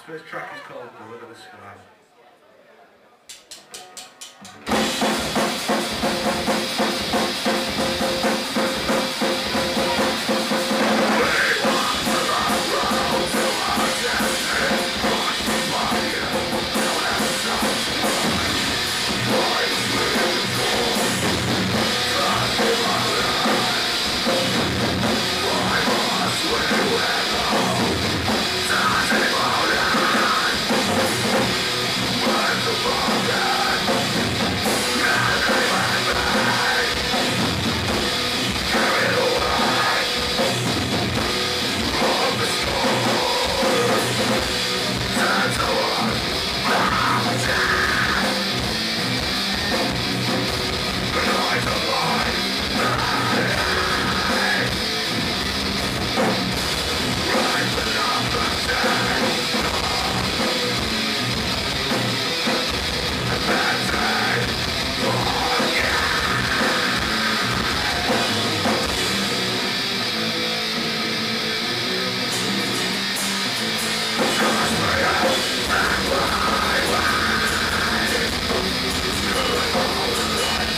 This first track is called The of the Sky.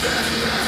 Thank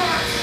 much.